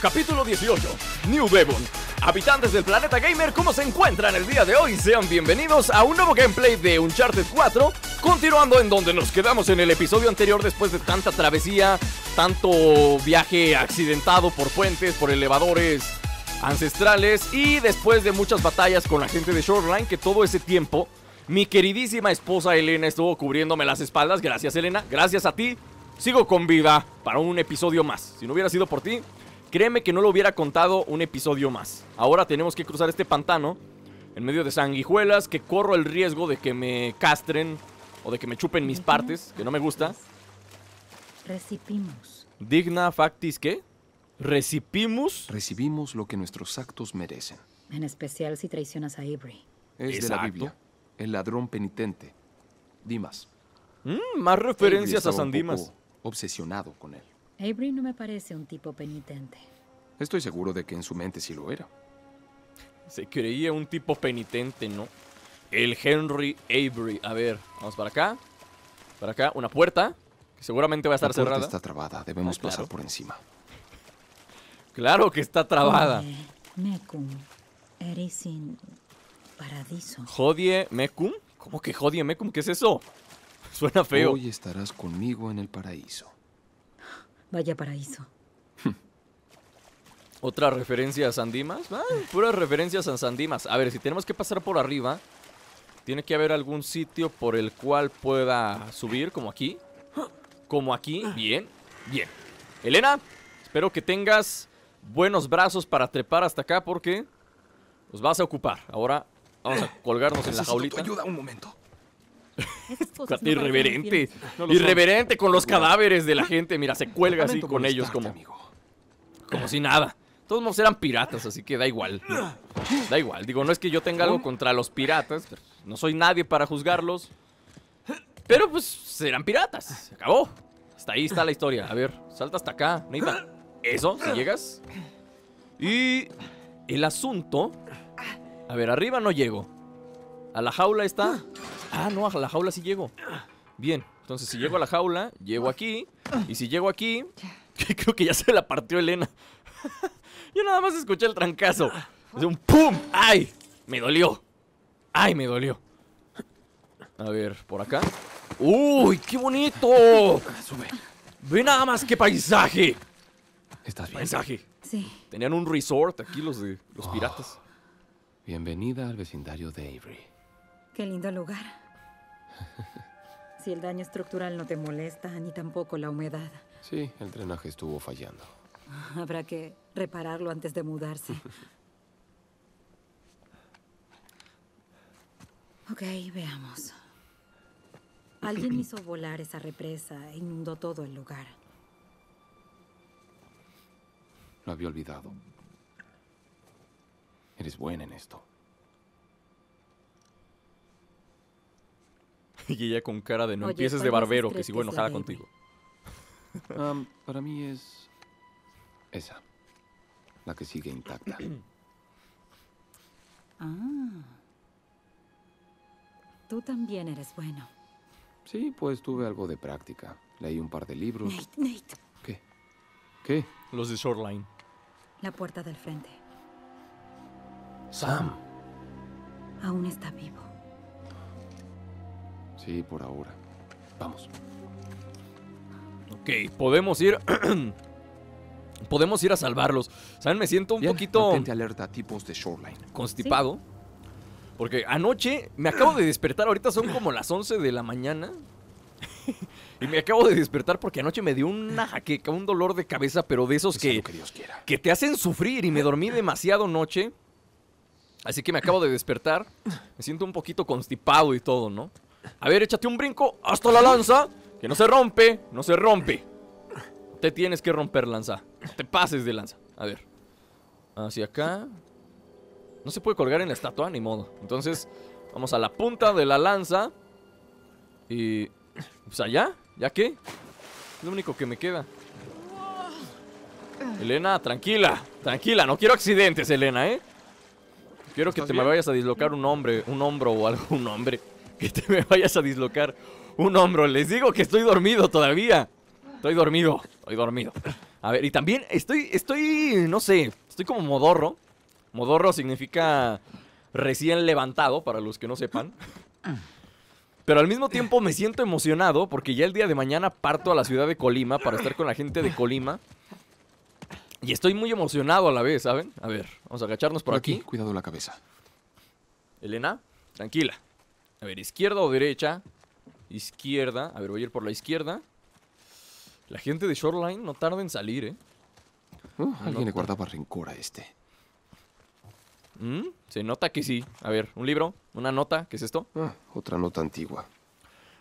capítulo 18, New Devon. Habitantes del planeta gamer, ¿cómo se encuentran el día de hoy? Sean bienvenidos a un nuevo gameplay de Uncharted 4, continuando en donde nos quedamos en el episodio anterior después de tanta travesía, tanto viaje accidentado por puentes, por elevadores ancestrales y después de muchas batallas con la gente de Shoreline, que todo ese tiempo mi queridísima esposa Elena estuvo cubriéndome las espaldas. Gracias Elena, gracias a ti. Sigo con vida para un episodio más. Si no hubiera sido por ti, créeme que no lo hubiera contado un episodio más. Ahora tenemos que cruzar este pantano en medio de sanguijuelas que corro el riesgo de que me castren o de que me chupen mis partes, que no me gusta. Recipimos. Digna factis, ¿qué? Recipimos. Recibimos lo que nuestros actos merecen. En especial si traicionas a Avery. Es de la Biblia. El ladrón penitente. Dimas. Mm, más referencias a San un Dimas. poco Obsesionado con él. Avery no me parece un tipo penitente. Estoy seguro de que en su mente sí lo era. Se creía un tipo penitente, ¿no? El Henry Avery. A ver, vamos para acá. Para acá, una puerta. Que seguramente va a estar la puerta cerrada. está trabada. Debemos Ah, claro. pasar por encima. Claro que está trabada. Eh, Mecum. Jodie Mecum. ¿Cómo que Jodie Mecum? ¿Qué es eso? Suena feo. Hoy estarás conmigo en el paraíso. Vaya paraíso. Otra referencia a San Dimas. Ah, puras referencias a San Dimas. A ver, si tenemos que pasar por arriba, tiene que haber algún sitio por el cual pueda subir, como aquí. Como aquí. Bien, bien. Elena, espero que tengas buenos brazos para trepar hasta acá porque los vas a ocupar. Ahora vamos a colgarnos en la jaulita. tu ayuda un momento. Cosas no irreverente. No. Irreverente con los cadáveres de la gente. Mira, se cuelga así con ellos como, amigo. como si nada. Todos modos eran piratas, así que da igual. Da igual. Digo, no es que yo tenga algo contra los piratas. No soy nadie para juzgarlos. Pero pues serán piratas. Se acabó. Hasta ahí está la historia. A ver, salta hasta acá. Neita. Eso, si llegas. Y el asunto. A ver, arriba no llego. A la jaula está. Ah, no, a la jaula sí llego. Bien, entonces si llego a la jaula, llego aquí. Y si llego aquí, que creo que ya se la partió Elena. Yo nada más escuché el trancazo. De un ¡pum! ¡Ay! Me dolió. ¡Ay, me dolió! A ver, por acá. ¡Uy, qué bonito! Sube. Ve nada más qué paisaje. ¿Estás bien? Paisaje. Sí. Tenían un resort aquí los de los piratas. Bienvenida al vecindario de Avery. Qué lindo lugar. Si el daño estructural no te molesta, ni tampoco la humedad, Sí, el drenaje estuvo fallando. habrá que repararlo antes de mudarse. Ok, veamos. Alguien hizo volar esa represa e inundó todo el lugar. Lo había olvidado. Eres buena en esto. Y ella con cara de no Oye, empieces de ¿cuál de esas barbero, que sigo enojada contigo. Para mí es... Esa. La que sigue intacta. Ah. Tú también eres bueno. Sí, pues tuve algo de práctica. Leí un par de libros. Nate, Nate. ¿Qué? ¿Qué? Los de Shoreline. La puerta del frente. Sam. Aún está vivo. Sí, por ahora. Vamos. Ok, podemos ir. podemos ir a salvarlos. ¿Saben? Me siento un Bien, poquito alerta a tipos de shoreline. constipado. Porque anoche me acabo de despertar. Ahorita son como las 11 de la mañana. y me acabo de despertar porque anoche me dio una jaqueca, un dolor de cabeza, pero de esos Que Dios quiera. que te hacen sufrir. Y me dormí demasiado noche. Así que me acabo de despertar. Me siento un poquito constipado y todo, ¿no? A ver, échate un brinco hasta la lanza. Que no se rompe, no se rompe. Te tienes que romper, lanza. No te pases de lanza. A ver. Hacia acá. No se puede colgar en la estatua, ni modo. Entonces, vamos a la punta de la lanza. Y... Pues allá, ¿ya qué? Es lo único que me queda. Elena, tranquila, tranquila. No quiero accidentes, Elena, ¿eh? Quiero que ¿Estás te me vayas a dislocar un hombre, un hombro o algo, un hombre. Que te me vayas a dislocar un hombro. Les digo que estoy dormido todavía. Estoy dormido, estoy dormido. A ver, y también estoy, estoy, no sé, estoy como modorro. Modorro significa recién levantado, para los que no sepan. Pero al mismo tiempo me siento emocionado porque ya el día de mañana parto a la ciudad de Colima para estar con la gente de Colima. Y estoy muy emocionado a la vez, ¿saben? A ver, vamos a agacharnos por, aquí. Cuidado la cabeza. Elena, tranquila. A ver, izquierda o derecha. Izquierda. A ver, voy a ir por la izquierda. La gente de Shoreline no tarda en salir, ¿eh? Uh, alguien le guardaba rencor a este. ¿Mm? Se nota que sí. A ver, un libro, una nota, ¿qué es esto? Ah, otra nota antigua.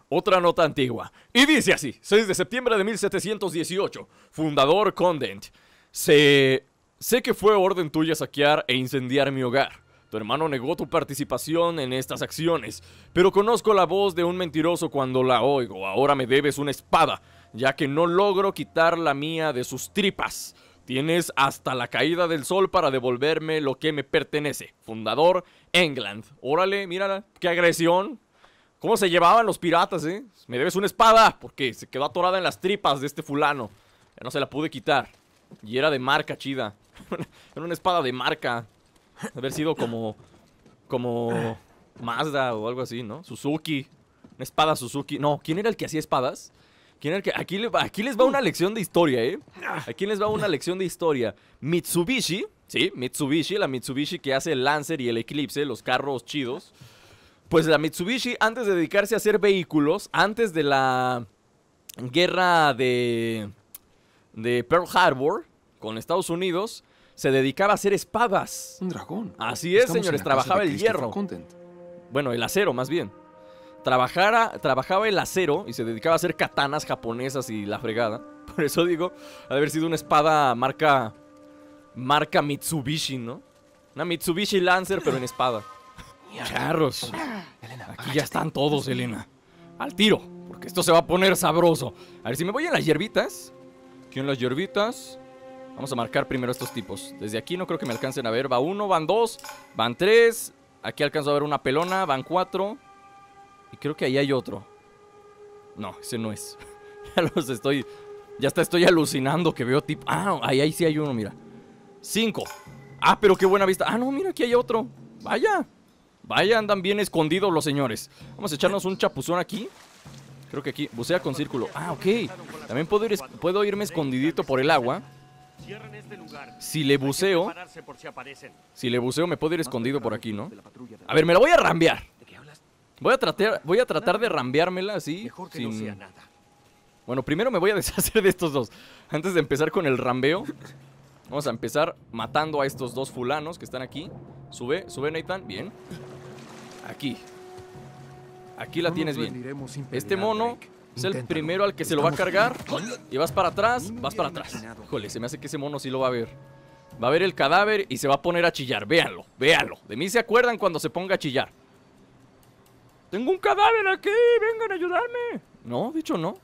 Otra nota antigua. Y dice así, 6 de septiembre de 1718, fundador Condent. Sé, sé que fue orden tuya saquear e incendiar mi hogar. Tu hermano negó tu participación en estas acciones, pero conozco la voz de un mentiroso cuando la oigo. Ahora me debes una espada, ya que no logro quitar la mía de sus tripas. Tienes hasta la caída del sol para devolverme lo que me pertenece. Fundador England. Órale, mírala, qué agresión. ¿Cómo se llevaban los piratas, eh? Me debes una espada, porque se quedó atorada en las tripas de este fulano. Ya no se la pude quitar. Y era de marca chida. era una espada de marca. Haber sido como. Como. Mazda o algo así, ¿no? Suzuki. Una espada Suzuki. No, ¿quién era el que hacía espadas? ¿Quién era que.? Aquí, aquí les va una lección de historia, ¿eh? Aquí les va una lección de historia. Mitsubishi. Sí, Mitsubishi, la Mitsubishi que hace el Lancer y el Eclipse, los carros chidos. Pues la Mitsubishi, antes de dedicarse a hacer vehículos, antes de la guerra de, de Pearl Harbor con Estados Unidos, se dedicaba a hacer espadas. Un dragón. Así es, Estamos señores, trabajaba el hierro. Bueno, el acero más bien. Trabajara, trabajaba el acero y se dedicaba a hacer katanas japonesas y la fregada. Por eso digo, ha de haber sido una espada marca, marca Mitsubishi, ¿no? Una Mitsubishi Lancer, pero en espada. Charros. Aquí ya están todos, Elena. Al tiro, porque esto se va a poner sabroso. A ver, si me voy en las hierbitas. Aquí en las hierbitas. Vamos a marcar primero estos tipos. Desde aquí no creo que me alcancen a ver. Va uno, van dos, van tres. Aquí alcanzo a ver una pelona, van cuatro. Y creo que ahí hay otro. No, ese no es. ya los estoy. Ya hasta estoy alucinando que veo tipo. Ah, ahí, ahí sí hay uno, mira. Cinco. Ah, pero qué buena vista. Ah, no, mira, aquí hay otro. Vaya. Vaya, andan bien escondidos los señores. Vamos a echarnos un chapuzón aquí. Creo que aquí. Bucea con círculo. Ah, ok. También puedo, ir, puedo irme escondidito por el agua. Cierren este lugar. Si le buceo. si aparecen. Si le buceo, me puedo ir escondido por aquí, ¿no? A ver, me la voy a rambear. Voy a tratar, voy a tratar de rambeármela así. Mejor que no sea nada. Bueno, primero me voy a deshacer de estos dos. Antes de empezar con el rambeo, vamos a empezar matando a estos dos fulanos que están aquí. Sube, sube Nathan. Bien. Aquí. Aquí la tienes bien. Este mono es el primero al que se lo va a cargar. Y vas para atrás, vas para atrás. Híjole, se me hace que ese mono sí lo va a ver. Va a ver el cadáver y se va a poner a chillar. Véanlo, véanlo. De mí se acuerdan cuando se ponga a chillar. Tengo un cadáver aquí, vengan a ayudarme. No, dicho no.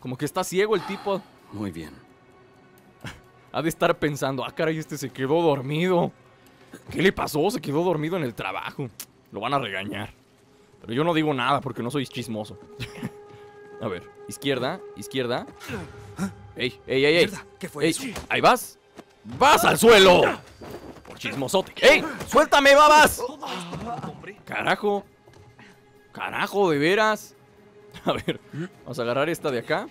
Como que está ciego el tipo. Muy bien. Ha de estar pensando, ah, caray, este se quedó dormido. ¿Qué le pasó? Se quedó dormido en el trabajo. Lo van a regañar. Pero yo no digo nada porque no soy chismoso. a ver, izquierda, izquierda. Ey, ey, ey, ey. ¿Qué fue Ey, eso? ahí vas. ¡Vas al suelo! Por chismosote. ¡Ey! ¡Suéltame, babas! Carajo. Carajo, de veras. A ver, vamos a agarrar esta de acá.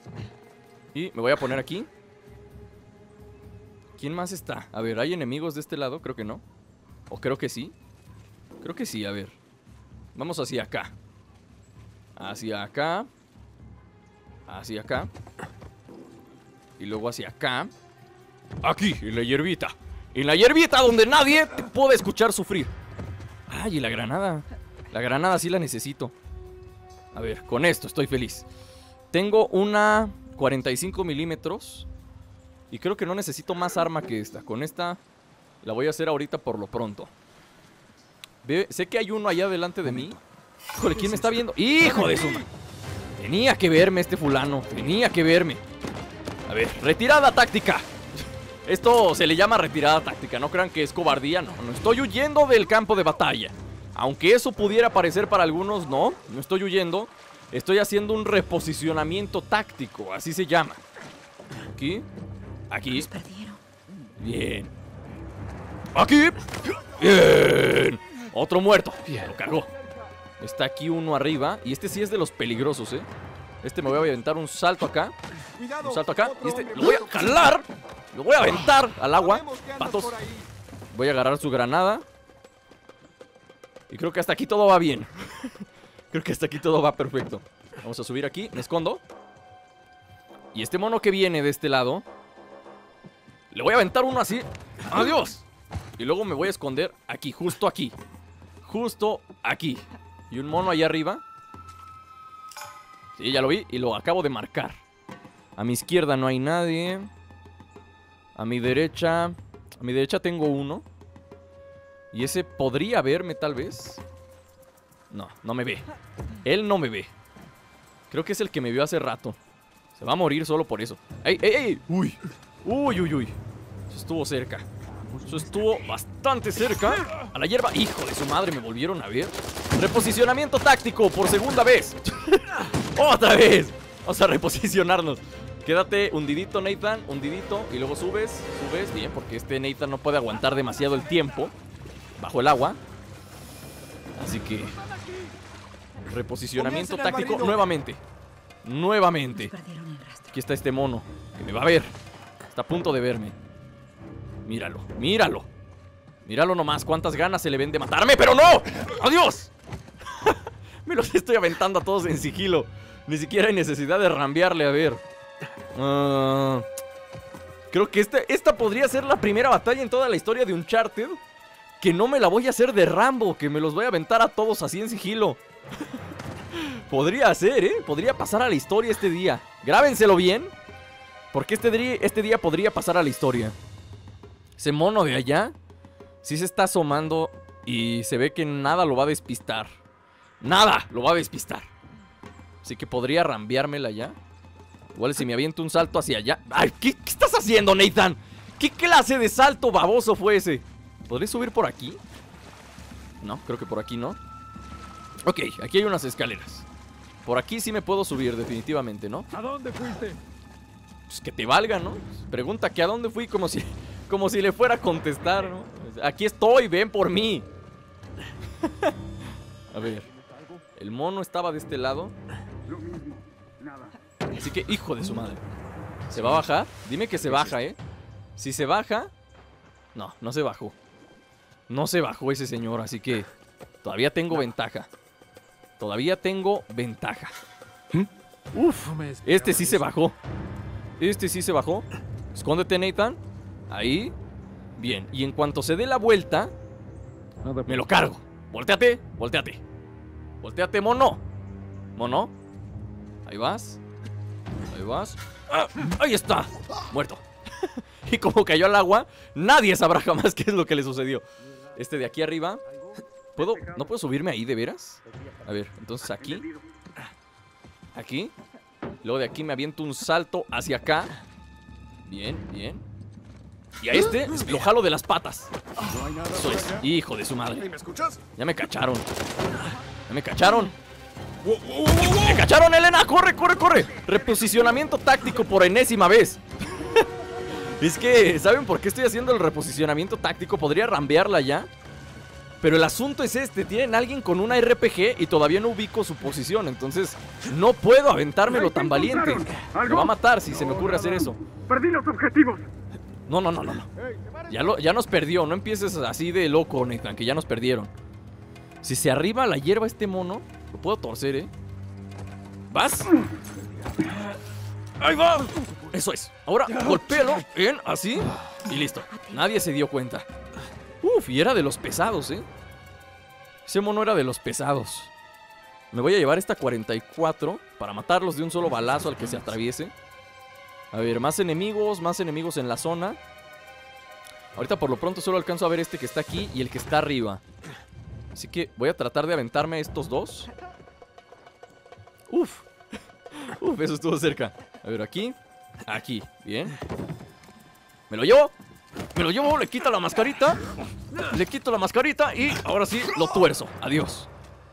Y me voy a poner aquí. ¿Quién más está? A ver, ¿hay enemigos de este lado? Creo que no. O creo que sí. Creo que sí, a ver. Vamos hacia acá. Hacia acá. Hacia acá. Y luego hacia acá. Aquí, en la hierbita. En la hierbita donde nadie te puede escuchar sufrir. Ay, y la granada. La granada sí la necesito. A ver, con esto estoy feliz. Tengo una 45 milímetros. Y creo que no necesito más arma que esta. Con esta la voy a hacer ahorita por lo pronto. Ve- sé que hay uno allá delante de mí. Híjole, ¿quién me está viendo? ¡Hijo de su ma- Tenía que verme este fulano. Tenía que verme. A ver, retirada táctica. Esto se le llama retirada táctica. No crean que es cobardía. No, no estoy huyendo del campo de batalla. Aunque eso pudiera parecer para algunos, no. No estoy huyendo. Estoy haciendo un reposicionamiento táctico. Así se llama. Aquí. Aquí. Perdieron. Bien. Aquí. Bien. Otro muerto. Bien. Lo cargó. Está aquí uno arriba. Y este sí es de los peligrosos, ¿eh? Este me voy a aventar un salto acá. Un salto acá. Y este lo voy a jalar. Lo voy a aventar al agua. Patos. Voy a agarrar su granada. Y creo que hasta aquí todo va bien. creo que hasta aquí todo va perfecto. Vamos a subir aquí. Me escondo. Y este mono que viene de este lado. Le voy a aventar uno así. ¡Adiós! Y luego me voy a esconder aquí, justo aquí. Justo aquí. Y un mono allá arriba. Sí, ya lo vi y lo acabo de marcar. A mi izquierda no hay nadie. A mi derecha... A mi derecha tengo uno. Y ese podría verme tal vez. No, no me ve. Él no me ve. Creo que es el que me vio hace rato. Se va a morir solo por eso. ¡Ey, ey, ey! ¡Uy! ¡Uy, uy, uy! Eso estuvo cerca. Eso estuvo bastante cerca. A la hierba. ¡Hijo de su madre! Me volvieron a ver. Reposicionamiento táctico por segunda vez. ¡Otra vez! Vamos a reposicionarnos. Quédate hundidito, Nathan. Hundidito. Y luego subes. Subes. Bien, porque este Nathan no puede aguantar demasiado el tiempo. Bajo el agua. Así que. Reposicionamiento táctico nuevamente. Nuevamente. Aquí está este mono que me va a ver. Está a punto de verme. Míralo, míralo. Míralo nomás, cuántas ganas se le ven de matarme, pero no. ¡Adiós! me los estoy aventando a todos en sigilo. Ni siquiera hay necesidad de rambearle, a ver. Ah, creo que este, esta podría ser la primera batalla en toda la historia de Uncharted. Que no me la voy a hacer de Rambo, que me los voy a aventar a todos así en sigilo. Podría ser, ¿eh? Podría pasar a la historia este día. Grábenselo bien. Porque este este día podría pasar a la historia. Ese mono de allá sí se está asomando y se ve que nada lo va a despistar. Nada lo va a despistar. Así que podría rambeármela ya. Igual si me aviento un salto hacia allá. ¡Ay! ¿Qué, qué estás haciendo, Nathan? ¿Qué clase de salto baboso fue ese? ¿Podré subir por aquí? No, creo que por aquí no. Ok, aquí hay unas escaleras. Por aquí sí me puedo subir, definitivamente, ¿no? ¿A dónde fuiste? Pues que te valga, ¿no? Pregunta que a dónde fui como si, como si le fuera a contestar, ¿no? Aquí estoy, ven por mí. a ver. El mono estaba de este lado. Así que, hijo de su madre. ¿Se va a bajar? Dime que se baja, ¿eh? Si se baja... No, no se bajó. No se bajó ese señor, así que... Todavía tengo ventaja. Todavía tengo ventaja. Uf, este sí se bajó. Este sí se bajó. Escóndete, Nathan. Ahí. Bien. Y en cuanto se dé la vuelta, me lo cargo. Volteate, volteate. Volteate, mono. Mono. Ahí vas. Ahí vas. ¡Ah! Ahí está. Muerto. y como cayó al agua, nadie sabrá jamás qué es lo que le sucedió. Este de aquí arriba. ¿Puedo? ¿No puedo subirme ahí de veras? A ver, entonces aquí. Aquí. Luego de aquí me aviento un salto hacia acá. Bien, bien. Y a este lo jalo de las patas. Eso es. Hijo de su madre. ¿Me escuchas? Ya me cacharon. Ya me cacharon. ¡Me cacharon, Elena! ¡Corre, corre, corre! Reposicionamiento táctico por enésima vez. es que, ¿saben por qué estoy haciendo el reposicionamiento táctico? Podría rambearla ya. Pero el asunto es este, tienen a alguien con una RPG y todavía no ubico su posición, entonces no puedo aventármelo tan valiente. Me va a matar si se me ocurre hacer eso. Perdí los objetivos. No, no, no, no, no. Ya, lo- ya nos perdió, no empieces así de loco, Nathan, que ya nos perdieron. Si se arriba la hierba este mono, lo puedo torcer, ¿eh? ¿Vas? ¡Ahí va! Eso es. Ahora golpéalo en así y listo. Nadie se dio cuenta. Uf, y era de los pesados, ¿eh? Ese mono era de los pesados. Me voy a llevar esta 44 para matarlos de un solo balazo al que se atraviese. A ver, más enemigos, más enemigos en la zona. Ahorita por lo pronto solo alcanzo a ver este que está aquí y el que está arriba. Así que voy a tratar de aventarme a estos dos. Uf. Uf, eso estuvo cerca. A ver, aquí. Aquí. Bien. Me lo llevo. Me lo llevo, le quito la mascarita. Le quito la mascarita y ahora sí lo tuerzo. Adiós.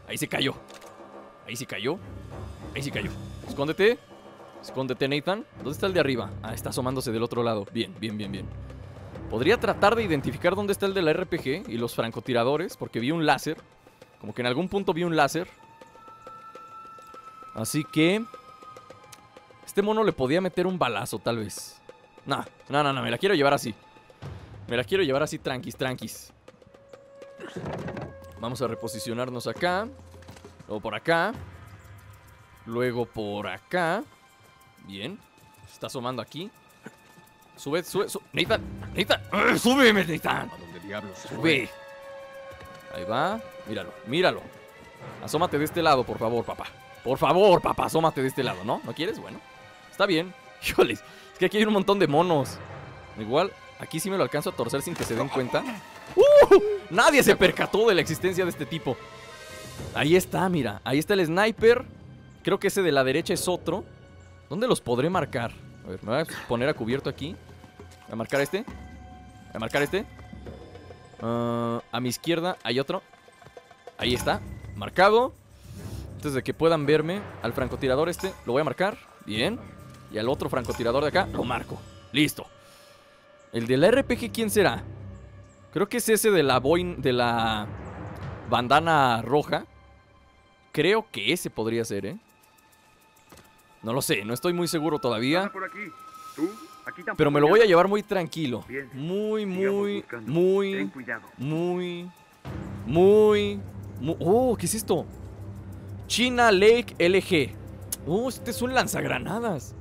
Ahí se cayó. Ahí sí cayó. Ahí sí cayó. Escóndete. Escóndete, Nathan. ¿Dónde está el de arriba? Ah, está asomándose del otro lado. Bien, bien, bien, bien. Podría tratar de identificar dónde está el de la RPG y los francotiradores, porque vi un láser. Como que en algún punto vi un láser. Así que... Este mono le podía meter un balazo, tal vez. No, no, no, no, me la quiero llevar así. Me la quiero llevar así, tranquis, tranquis. Vamos a reposicionarnos acá. Luego por acá. Luego por acá. Bien. Se está asomando aquí. Sube, sube, sube. Nathan, Nathan. ¡Ah, Súbeme, Nathan. ¿A dónde diablos? Sube. Ahí va. Míralo, míralo. Asómate de este lado, por favor, papá. Por favor, papá, asómate de este lado, ¿no? ¿No quieres? Bueno. Está bien. Híjoles. Es que aquí hay un montón de monos. Igual, aquí sí me lo alcanzo a torcer sin que se den cuenta. ¡Uh! Nadie se percató de la existencia de este tipo. Ahí está, mira. Ahí está el sniper. Creo que ese de la derecha es otro. ¿Dónde los podré marcar? A ver, me voy a poner a cubierto aquí. Voy a marcar este. Voy a marcar este. Ah, a mi izquierda hay otro. Ahí está. Marcado. Antes de que puedan verme, al francotirador este lo voy a marcar. Bien. Y al otro francotirador de acá lo marco. Listo. El de la RPG, ¿quién será? Creo que es ese de la boin, de la bandana roja. Creo que ese podría ser, ¿eh? No lo sé, no estoy muy seguro todavía. Pasa por aquí. Tú, aquí tampoco. Pero me lo voy a llevar muy tranquilo. Bien. Muy, muy, muy, muy, muy, muy... Oh, ¿qué es esto? China Lake LG. Oh, este es un lanzagranadas.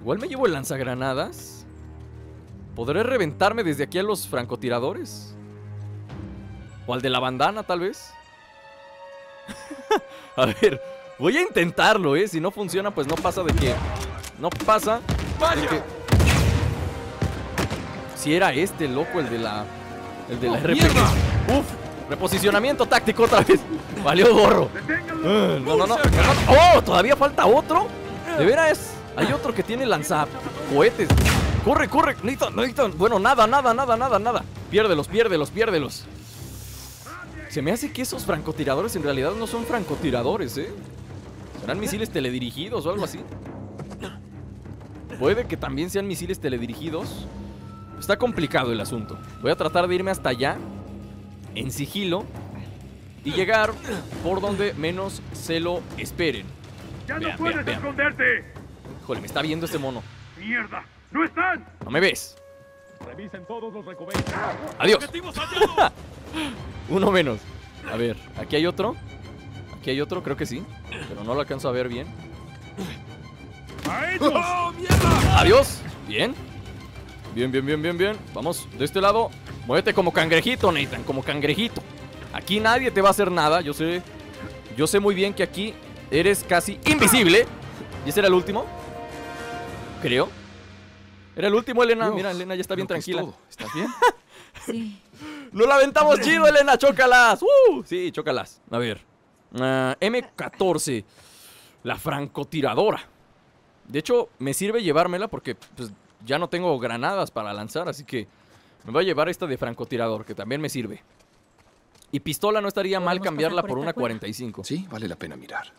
Igual me llevo el lanzagranadas. ¿Podré reventarme desde aquí a los francotiradores? ¿O al de la bandana, tal vez? a ver, voy a intentarlo, ¿eh? Si no funciona, pues no pasa de que... No pasa de que... Si era este, loco, el de la... El de la RPG. Uf, reposicionamiento táctico otra vez. Valió gorro. Ah, no, no, no. ¡Oh! ¿Todavía falta otro? ¿De veras? Hay otro que tiene lanza cohetes. Corre, corre. Nathan, Nathan. Bueno, nada, nada, nada, nada, nada. Piérdelos, piérdelos, piérdelos. Se me hace que esos francotiradores en realidad no son francotiradores, ¿eh? ¿Serán misiles teledirigidos o algo así? Puede que también sean misiles teledirigidos. Está complicado el asunto. Voy a tratar de irme hasta allá, en sigilo, y llegar por donde menos se lo esperen. ¡Ya Vean, no puedes vean, vean. esconderte! Híjole, me está viendo este mono. ¡Mierda! ¡No están! No me ves. Revisen todos los recovecos. Adiós. Uno menos. A ver, aquí hay otro. Aquí hay otro, creo que sí. Pero no lo alcanzo a ver bien. ¡Oh, mierda! Adiós. Bien. Bien, bien, bien, bien, bien. Vamos, de este lado. Muévete como cangrejito, Nathan, como cangrejito. Aquí nadie te va a hacer nada. Yo sé. Yo sé muy bien que aquí eres casi invisible. ¿Y ese era el último? Creo. Era el último, Elena. Dios, Mira, Elena ya está bien es tranquila. todo. ¿Estás bien? Sí. ¡Lo la aventamos chido, Elena! ¡Chócalas! ¡Uh! Sí, chócalas. A ver. Ah, M14. La francotiradora. De hecho, me sirve llevármela porque pues, ya no tengo granadas para lanzar, así que me voy a llevar esta de francotirador, que también me sirve. Y pistola no estaría mal ¿Podemos cambiarla por una cueva? 45. Sí, vale la pena mirar.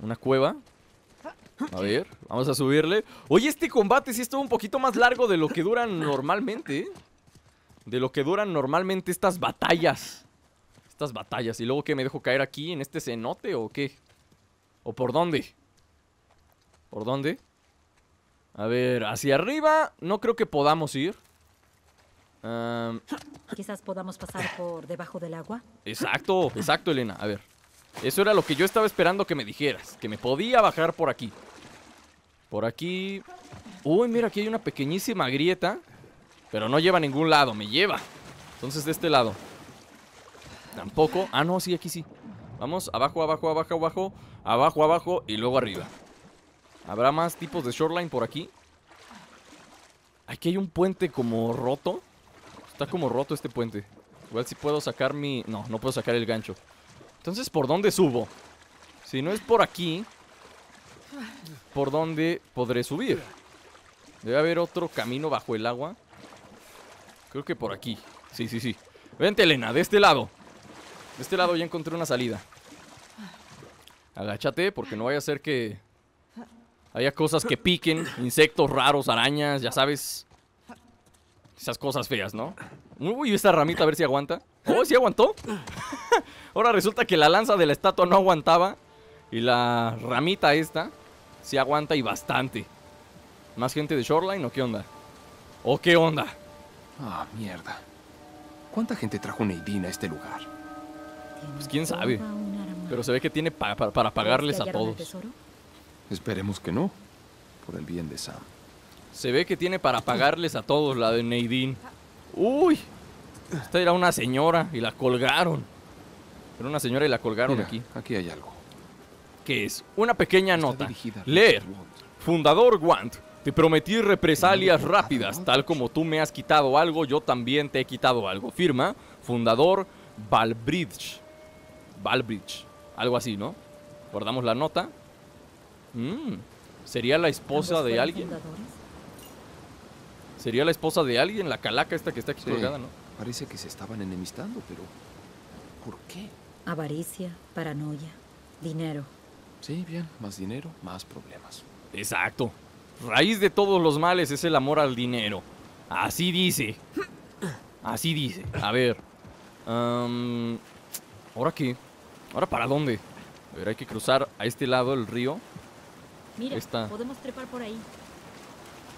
Una cueva. A ver, vamos a subirle. Oye, este combate sí estuvo un poquito más largo de lo que duran normalmente. ¿eh? De lo que duran normalmente estas batallas. Estas batallas. ¿Y luego qué? ¿Me dejo caer aquí en este cenote o qué? ¿O por dónde? ¿Por dónde? A ver, hacia arriba no creo que podamos ir. Quizás podamos pasar por debajo del agua. Exacto, exacto, Elena. A ver. Eso era lo que yo estaba esperando que me dijeras. Que me podía bajar por aquí. Por aquí. Uy, mira, aquí hay una pequeñísima grieta. Pero no lleva a ningún lado, me lleva. Entonces de este lado. Tampoco. Ah, no, sí, aquí sí. Vamos, abajo, abajo, abajo, abajo. Abajo, abajo y luego arriba. ¿Habrá más tipos de shoreline por aquí? Aquí hay un puente como roto. Está como roto este puente. Igual si puedo sacar mi... No, no puedo sacar el gancho. Entonces, ¿por dónde subo? Si no es por aquí, ¿por dónde podré subir? Debe haber otro camino bajo el agua. Creo que por aquí. Sí, sí, sí. Vente, Elena, de este lado. De este lado ya encontré una salida. Agáchate, porque no vaya a ser que... haya cosas que piquen, insectos raros, arañas, ya sabes. Esas cosas feas, ¿no? Uy, esta ramita a ver si aguanta. Oh, sí aguantó. Ahora resulta que la lanza de la estatua no aguantaba. Y la ramita esta sí aguanta y bastante. ¿Más gente de Shoreline o qué onda? ¿O qué onda? Ah, mierda. ¿Cuánta gente trajo Nadine a este lugar? Pues quién sabe. Pero se ve que tiene pa- pa- para pagarles ¿Crees a todos. Esperemos que no. Por el bien de Sam. Se ve que tiene para pagarles a todos la de Nadine. Uy. Esta era una señora y la colgaron. Era una señora y la colgaron Mira, aquí. aquí hay algo. ¿Qué es? Una pequeña Está nota. Leer. Fundador Want, te prometí represalias rápidas. Tal como tú me has quitado algo, yo también te he quitado algo. Firma, fundador Valbridge. Valbridge. Algo así, ¿no? Guardamos la nota. Mm, ¿Sería la esposa ¿Ambos de alguien? ¿Sería la esposa de alguien? La calaca esta que está aquí Sí, colgada, ¿no? Parece que se estaban enemistando, pero... ¿Por qué? Avaricia, paranoia, dinero. Sí, bien. Más dinero, más problemas. Exacto. Raíz de todos los males es el amor al dinero. Así dice. Así dice. A ver. ¿Ahora qué? ¿Ahora para dónde? A ver, hay que cruzar a este lado el río. Mira, Está. podemos trepar por ahí.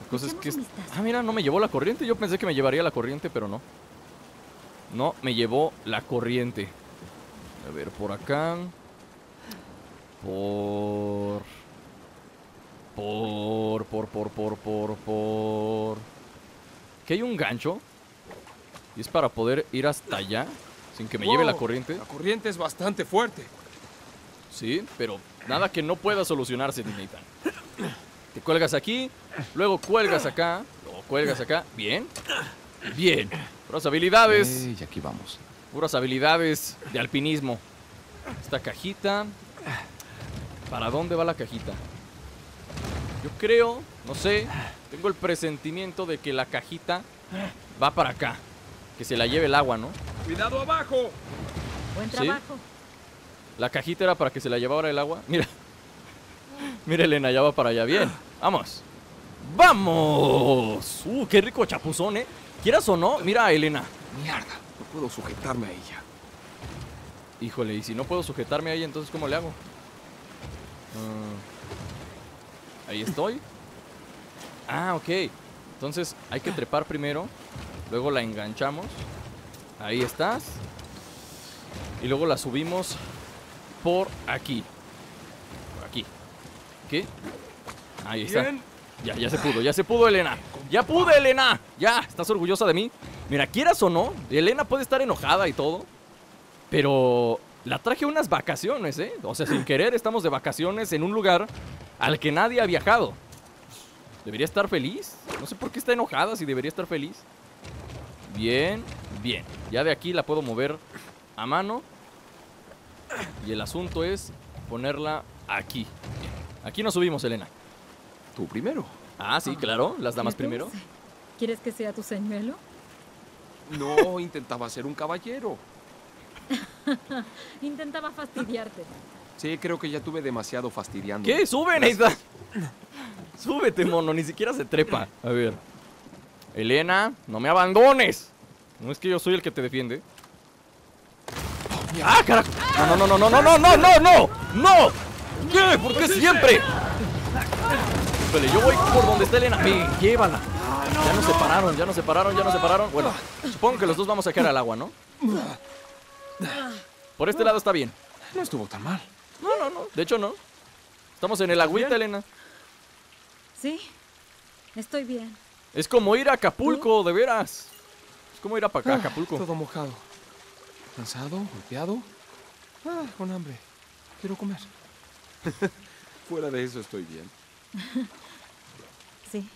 La cosa es que... Ah, mira, no me llevó la corriente. Yo pensé que me llevaría la corriente, pero no. No, me llevó la corriente. A ver, por acá. Por... Por, por, por, por, por, por... Que hay un gancho. Y es para poder ir hasta allá. Sin que me lleve la corriente. La corriente es bastante fuerte. Sí, pero nada que no pueda solucionarse, Nathan. Te cuelgas aquí, luego cuelgas acá, luego cuelgas acá. Bien. Bien. Puras habilidades. Y aquí vamos. Puras habilidades de alpinismo. Esta cajita. ¿Para dónde va la cajita? Yo creo, no sé, tengo el presentimiento de que la cajita va para acá. Que se la lleve el agua, ¿no? ¡Cuidado abajo! Buen ¿Sí? trabajo. La cajita era para que se la llevara el agua. Mira. Mira, Elena, ya va para allá. Bien. Vamos. ¡Vamos! ¡Uh, qué rico chapuzón, eh! Quieras o no, mira, Elena. Mierda, no puedo sujetarme a ella. Híjole, y si no puedo sujetarme ahí, entonces ¿cómo le hago? Ah, ahí estoy. Ah, ok. Entonces hay que trepar primero. Luego la enganchamos. Ahí estás. Y luego la subimos por aquí. Por aquí. ¿Qué? Ahí está. Bien. Ya, ya se pudo, ya se pudo, Elena. Ya pude, Elena. Ya, ¿estás orgullosa de mí? Mira, quieras o no, Elena puede estar enojada y todo. Pero la traje a unas vacaciones, ¿eh? O sea, sin querer estamos de vacaciones en un lugar al que nadie ha viajado. ¿Debería estar feliz? No sé por qué está enojada si debería estar feliz. Bien, bien. Ya de aquí la puedo mover a mano. Y el asunto es ponerla aquí. Bien. Aquí nos subimos, Elena. Tú primero. Ah, sí, claro. Las damas ¿Qué primero. ¿Quieres que sea tu señuelo? No, intentaba ser un caballero. Intentaba fastidiarte. Sí, creo que ya tuve demasiado fastidiando. ¿Qué? ¡Sube, Nathan! Súbete, mono. Ni siquiera se trepa. A ver. Elena, no me abandones. No es que yo soy el que te defiende. ¡Ah, carajo! No, no, no, no, no, no, no, no, no, no. ¿Qué? ¿Por qué siempre? Híjole, yo voy por donde está Elena. Ve, llévala. Ya nos separaron, ya nos separaron, ya nos separaron. Bueno, supongo que los dos vamos a caer al agua, ¿no? Por este lado está bien. No estuvo tan mal. No, no, no. De hecho, no. Estamos en el agüita, Elena. Sí, estoy bien. Es como ir a Acapulco, de veras. Es como ir a pa- a Acapulco. Todo mojado. Cansado, golpeado. Ah, con hambre. Quiero comer. Fuera de eso estoy bien. Sí.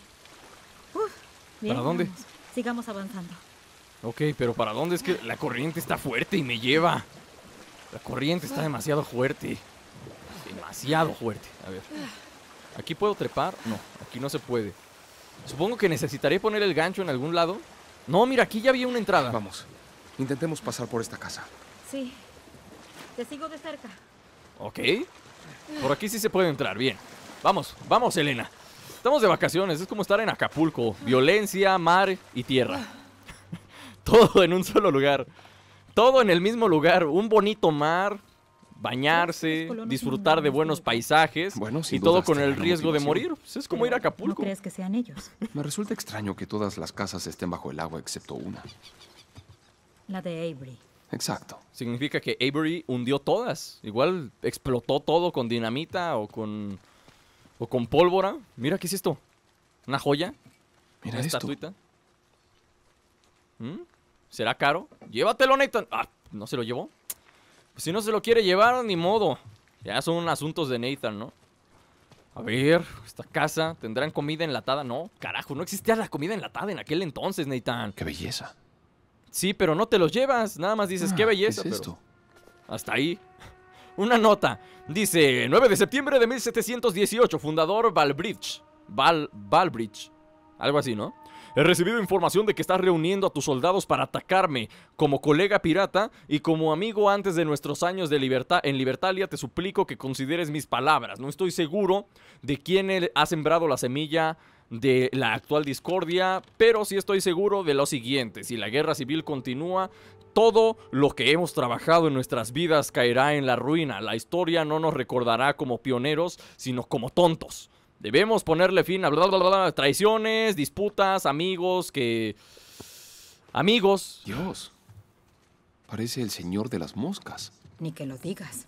Uf, bien, ¿Para dónde? vamos. Sigamos avanzando. Ok, pero ¿para dónde? Es que la corriente está fuerte y me lleva. La corriente está demasiado fuerte. Demasiado fuerte. A ver. ¿Aquí puedo trepar? No, aquí no se puede. Supongo que necesitaré poner el gancho en algún lado. No, mira, aquí ya había una entrada. Vamos. Intentemos pasar por esta casa. Sí. Te sigo de cerca. Ok. Por aquí sí se puede entrar, bien. Vamos, vamos, Elena. Estamos de vacaciones, es como estar en Acapulco. Violencia, mar y tierra. Todo en un solo lugar. Todo en el mismo lugar. Un bonito mar, bañarse, disfrutar de buenos paisajes Bueno, y todo con el riesgo de morir. Pues es como ir a Acapulco. ¿No crees que sean ellos? Me resulta extraño que todas las casas estén bajo el agua excepto una. La de Avery. Exacto. Significa que Avery hundió todas. Igual explotó todo con dinamita o con o con pólvora. Mira, ¿qué es esto? ¿Una joya? Mira ¿Una esto. estatuita? ¿Mm? ¿Será caro? Llévatelo, Nathan. Ah, ¿no se lo llevó? Pues si no se lo quiere llevar, ni modo. Ya son asuntos de Nathan, ¿no? A ver, esta casa, ¿tendrán comida enlatada? No, carajo, no existía la comida enlatada en aquel entonces, Nathan. ¡Qué belleza! Sí, pero no te los llevas, nada más dices, qué Ah, belleza. ¿Qué es pero- esto? hasta ahí. Una nota. Dice, 9 de septiembre de 1718, fundador Valbridge. Val, Valbridge. Algo así, ¿no? He recibido información de que estás reuniendo a tus soldados para atacarme. Como colega pirata y como amigo antes de nuestros años de libertad en Libertalia, te suplico que consideres mis palabras. No estoy seguro de quién ha sembrado la semilla de la actual discordia, pero sí estoy seguro de lo siguiente. Si la guerra civil continúa, todo lo que hemos trabajado en nuestras vidas caerá en la ruina. La historia no nos recordará como pioneros, sino como tontos. Debemos ponerle fin a bla, bla, bla, bla, traiciones, disputas, amigos que... Amigos. Dios. Parece el señor de las moscas. Ni que lo digas.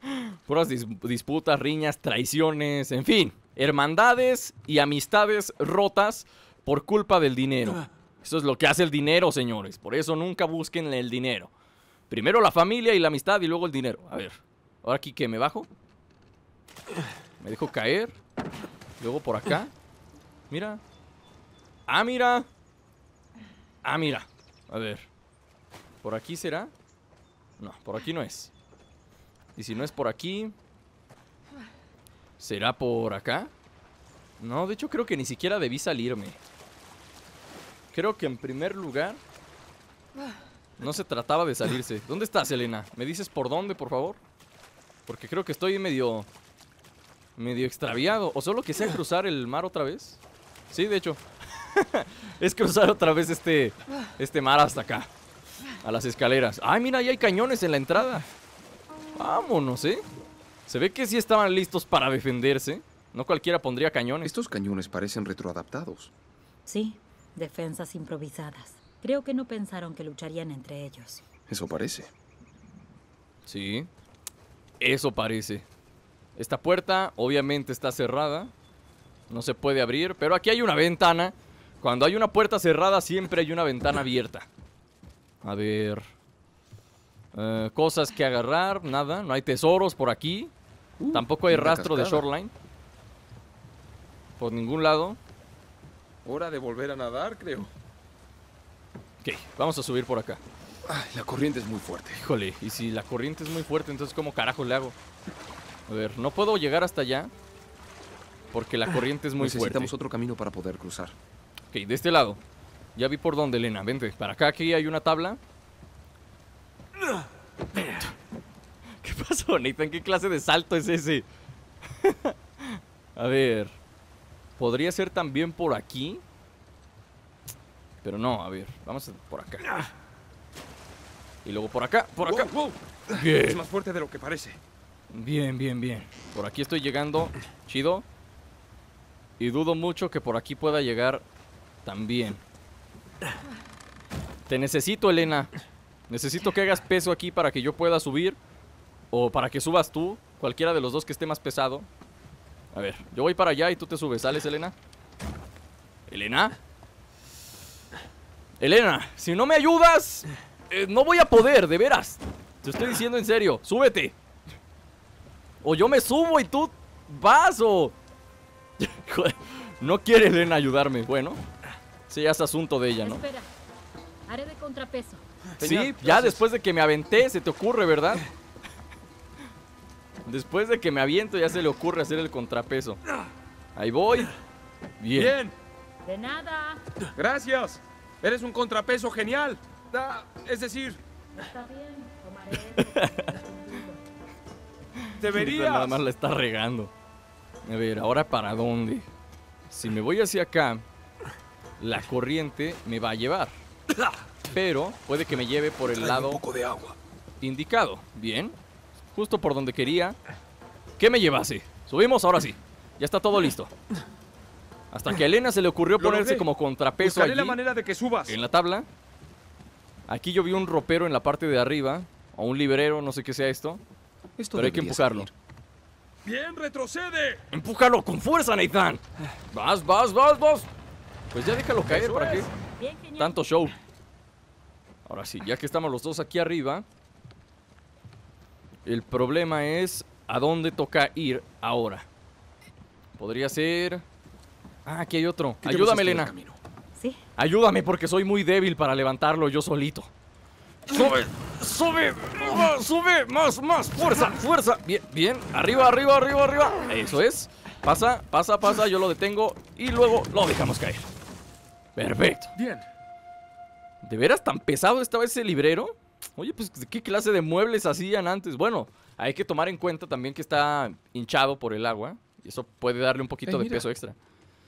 Puras dis- disputas, riñas, traiciones, en fin. Hermandades y amistades rotas por culpa del dinero. Eso es lo que hace el dinero, señores. Por eso nunca busquen el dinero. Primero la familia y la amistad y luego el dinero. A ver, ahora aquí que me bajo. Me dejo caer. Luego por acá. Mira. Ah, mira. Ah, mira. A ver. ¿Por aquí será? No, por aquí no es. Y si no es por aquí... ¿Será por acá? No, de hecho creo que ni siquiera debí salirme. Creo que en primer lugar... No se trataba de salirse. ¿Dónde estás, Elena? ¿Me dices por dónde, por favor? Porque creo que estoy medio... Medio extraviado. ¿O solo que sea cruzar el mar otra vez? Sí, de hecho. es cruzar otra vez este... Este mar hasta acá. A las escaleras. ¡Ay, mira! Ahí hay cañones en la entrada. Vámonos, ¿eh? Se ve que sí estaban listos para defenderse. No cualquiera pondría cañones. Estos cañones parecen retroadaptados. Sí, defensas improvisadas. Creo que no pensaron que lucharían entre ellos. Eso parece. Sí. Eso parece. Esta puerta obviamente está cerrada. No se puede abrir. Pero aquí hay una ventana. Cuando hay una puerta cerrada siempre hay una ventana abierta. A ver. Eh, cosas que agarrar. Nada. No hay tesoros por aquí. Uh, Tampoco hay rastro de shoreline. Por ningún lado. Hora de volver a nadar, creo. Ok, vamos a subir por acá. Ay, la corriente es muy fuerte. Híjole, y si la corriente es muy fuerte, entonces ¿cómo carajo le hago? A ver, no puedo llegar hasta allá. Porque la corriente es muy Necesitamos fuerte. otro camino para poder cruzar. Ok, de este lado. Ya vi por dónde, Elena. Vente, para acá, aquí hay una tabla. ¿Qué pasó, Nathan? ¿Qué clase de salto es ese? a ver. Podría ser también por aquí. Pero no, a ver. Vamos a- por acá. Y luego por acá, por acá. Wow. Es más fuerte de lo que parece. Bien, bien, bien. Por aquí estoy llegando. Chido. Y dudo mucho que por aquí pueda llegar también. Te necesito, Elena. Necesito que hagas peso aquí para que yo pueda subir. O para que subas tú. Cualquiera de los dos que esté más pesado. A ver, yo voy para allá y tú te subes. ¿Sales, Elena? ¿Elena? Elena, si no me ayudas, eh, no voy a poder, de veras. Te estoy diciendo en serio. Súbete. O yo me subo y tú vas o... No quiere Elena ayudarme. Bueno, sí, ya es asunto de ella, ¿no? Espera, haré de contrapeso. Sí, Señor, ya gracias. después de que me aventé, se te ocurre, ¿verdad? Después de que me aviento, ya se le ocurre hacer el contrapeso. Ahí voy. Bien. Bien, De nada. gracias. Eres un contrapeso genial. Ah, es decir, Está bien, tomaré. deberías. Nada más la está regando. A ver, ahora para dónde. Si me voy hacia acá, la corriente me va a llevar. Pero puede que me lleve por el lado Un poco de agua. indicado. Bien. Justo por donde quería. ¿Qué me llevase? Subimos, ahora sí. Ya está todo listo. Hasta que a Elena se le ocurrió Lo ponerse logré. como contrapeso Buscaré allí, la manera de que subas. en la tabla. Aquí yo vi un ropero en la parte de arriba. O un librero, no sé qué sea esto. Esto Pero hay que empujarlo. Bien, retrocede. ¡Empújalo con fuerza, Nathan! ¡Vas, vas, vas, vas! Pues ya déjalo caer, Eso ¿para qué? Bien. Tanto show. Ahora sí, ya que estamos los dos aquí arriba. El problema es a dónde toca ir ahora. Podría ser... Ah, aquí hay otro. Ayúdame, Elena. Sí, Ayúdame porque soy muy débil para levantarlo yo solito. ¡Sube! ¡Sube! ¡Ah, ¡Sube! ¡Más, más! ¡Fuerza! ¡Fuerza! Bien, bien. Arriba, arriba, arriba, arriba. Eso es. Pasa, pasa, pasa. Yo lo detengo y luego lo dejamos caer. Perfecto. Bien. ¿De veras tan pesado estaba ese librero? Oye, pues ¿de qué clase de muebles hacían antes? Bueno, hay que tomar en cuenta también que está hinchado por el agua. Y eso puede darle un poquito de mira. peso extra.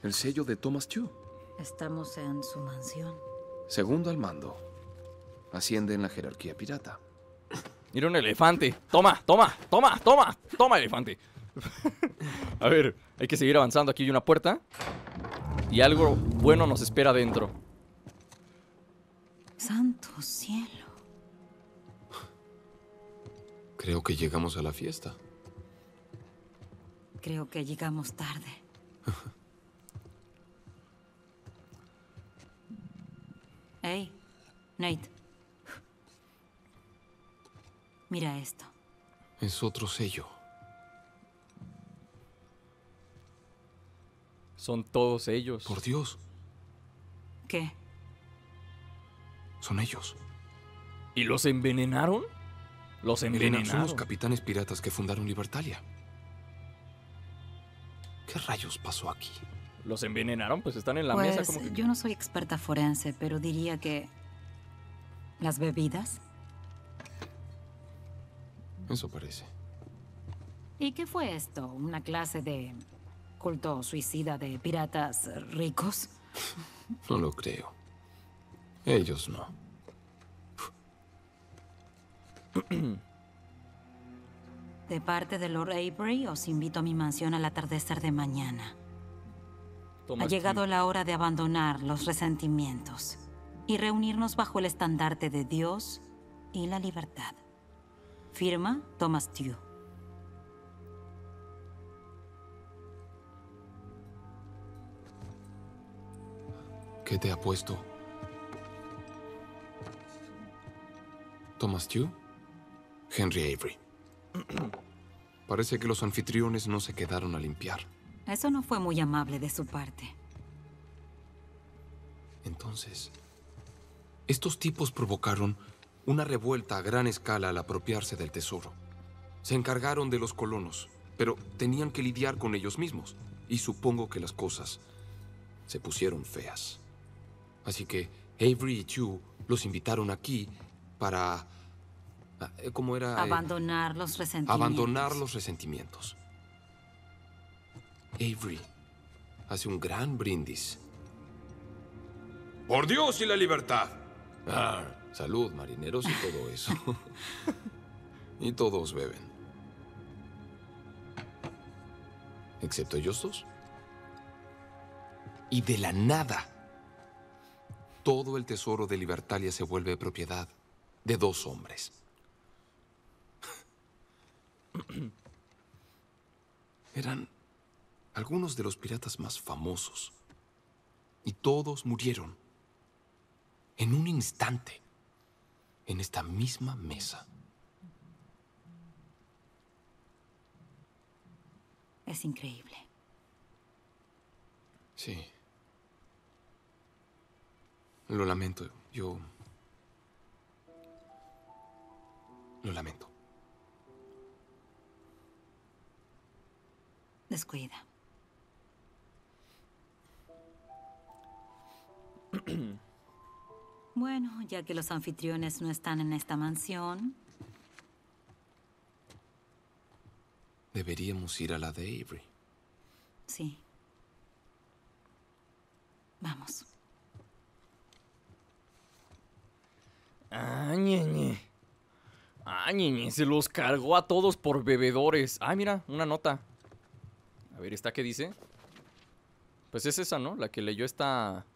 El sello de Thomas Chu. estamos en su mansión. Segundo al mando. Asciende en la jerarquía pirata. Mira un elefante. Toma, toma, toma, toma, toma, elefante. A ver, hay que seguir avanzando. Aquí hay una puerta. Y algo bueno nos espera adentro. Santo cielo. Creo que llegamos a la fiesta. Creo que llegamos tarde. hey, Nate. Mira esto. Es otro sello. Son todos ellos. Por Dios, ¿Qué? son ellos. ¿Y los envenenaron? Los Elena, son envenenaron. los capitanes piratas que fundaron Libertalia. ¿Qué rayos pasó aquí? Los envenenaron, pues están en la pues mesa como que... yo no soy experta forense, pero diría que... ¿Las bebidas? Eso parece. ¿Y qué fue esto? ¿Una clase de culto suicida de piratas ricos? No lo creo. Ellos no. De parte de Lord Avery, os invito a mi mansión al atardecer de mañana. Toma Ha llegado aquí. la hora de abandonar los resentimientos y reunirnos bajo el estandarte de Dios y la libertad. Firma Thomas Tew. ¿Qué te ha puesto? Thomas Tew, Henry Avery. Parece que los anfitriones no se quedaron a limpiar. Eso no fue muy amable de su parte. Entonces, estos tipos provocaron una revuelta a gran escala al apropiarse del tesoro. Se encargaron de los colonos, pero tenían que lidiar con ellos mismos. Y supongo que las cosas se pusieron feas. Así que Avery y Chu los invitaron aquí para... ah, eh, ¿Cómo era? Eh, Abandonar los resentimientos. abandonar los resentimientos. Avery hace un gran brindis. Por Dios y la libertad. Ah, salud, marineros y todo eso. y todos beben. Excepto ellos dos. Y de la nada, todo el tesoro de Libertalia se vuelve propiedad de dos hombres. Eran algunos de los piratas más famosos. Y todos murieron. En un instante. En esta misma mesa. Es increíble. Sí. Lo lamento. Yo... Lo lamento. Descuida. Bueno, ya que los anfitriones no están en esta mansión, Deberíamos ir a la de Avery. Sí. Vamos. Ah, ñeñe. Ah, ñeñe, se los cargó a todos por bebedores. Ah, mira, una nota. A ver, ¿esta qué dice? Pues es esa, ¿no? La que leyó esta...